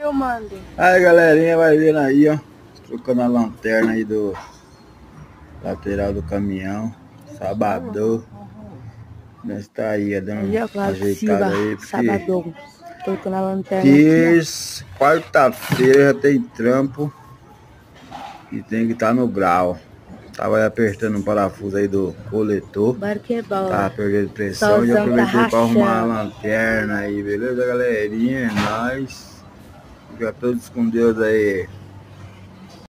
Eu mando. Aí galerinha, vai vendo aí, ó. Trocando a lanterna aí do lateral do caminhão. Sabadão. Nós tá aí, ó, dando uma ajeitada aí. Porque Sabadão. Trocando a lanterna. terça, quarta-feira já tem trampo. E tem que estar tá no grau. Tava apertando um parafuso aí do coletor. Barco bom. Tava perdendo pressão e tá aproveitei pra arrumar a lanterna aí, beleza, galerinha? É nóis. Fica todos com Deus aí.